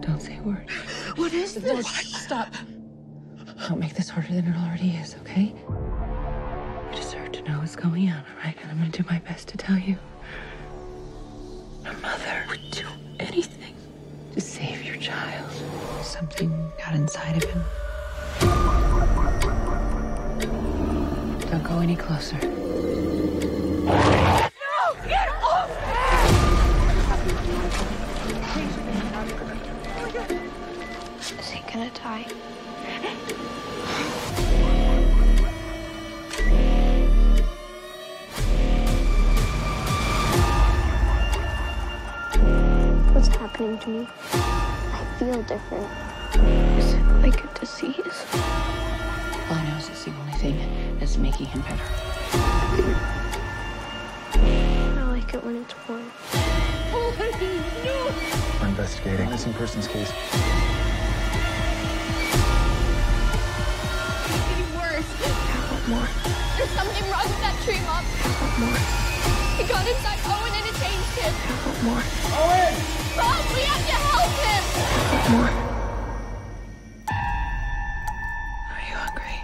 Don't say a word. What is this? Stop. Don't make this harder than it already is, okay? You deserve to know what's going on, all right? And I'm gonna do my best to tell you. My mother would do anything to save your child. Something got inside of him. Don't go any closer. Is he gonna die? What's happening to me? I feel different. Is it like a disease? All I know is it's the only thing that's making him better. I like it when it's warm no! We're investigating a missing person's case. It's getting worse. What more? There's something wrong with that tree, Mom. What more? He got inside Owen and it changed him. What more? Owen! Mom, we have to help him! What more? Are you hungry?